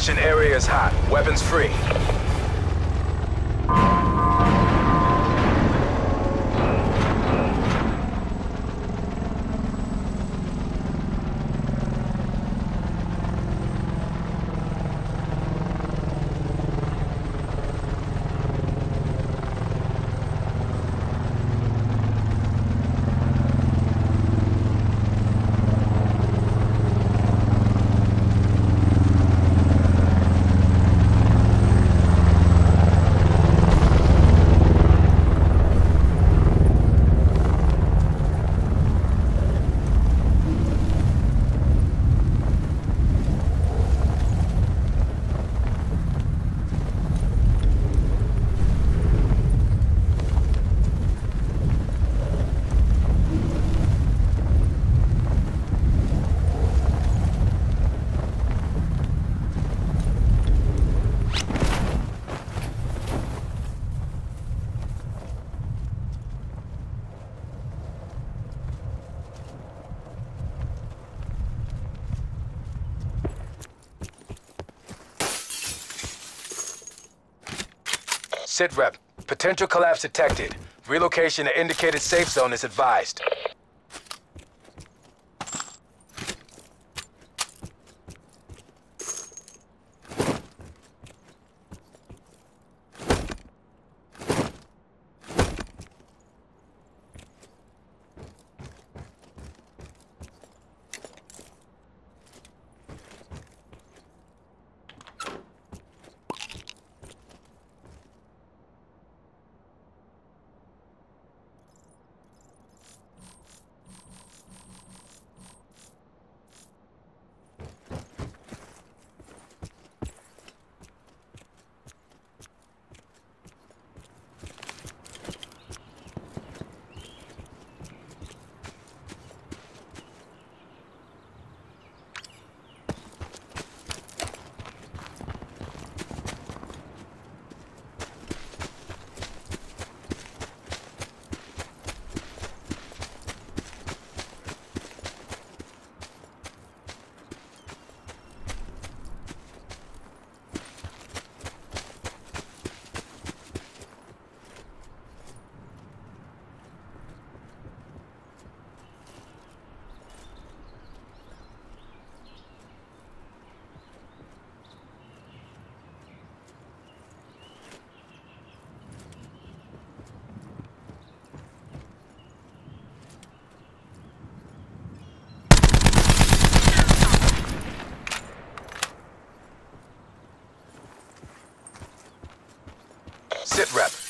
Mission area is hot. Weapons free. Sit rep. Potential collapse detected. Relocation to indicated safe zone is advised. Sit rep.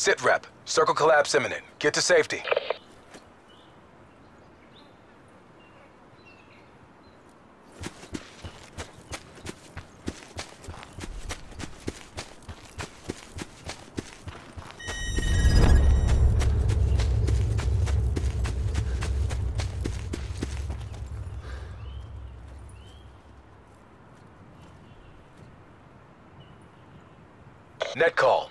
Sit rep. Circle collapse imminent. Get to safety. Net call.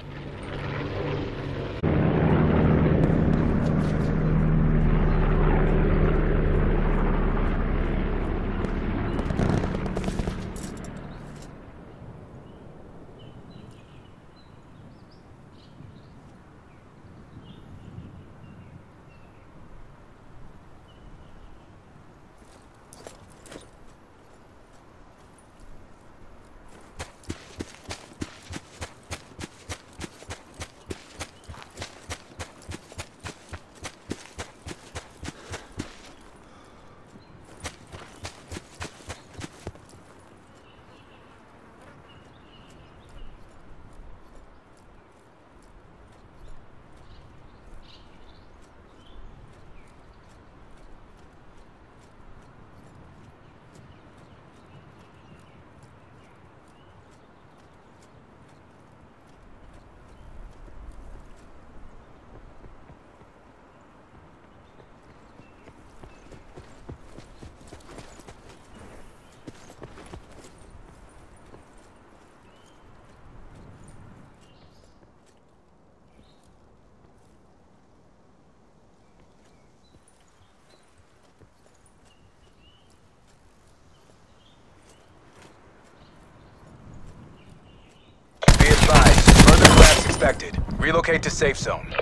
Relocate to safe zone.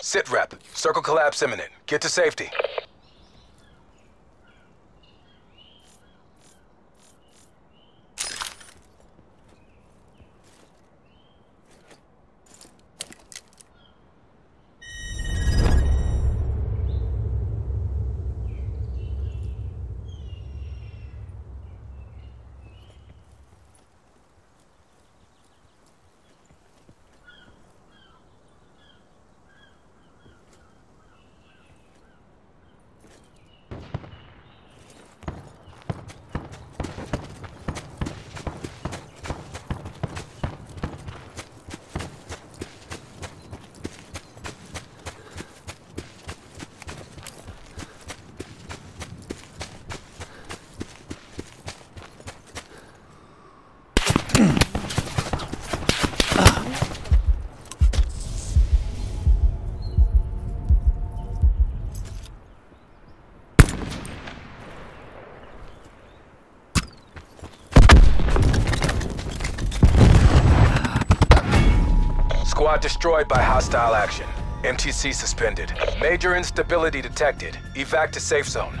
Sit rep. Circle collapse imminent. Get to safety. Destroyed by hostile action. MTC suspended. Major instability detected. Evac to safe zone.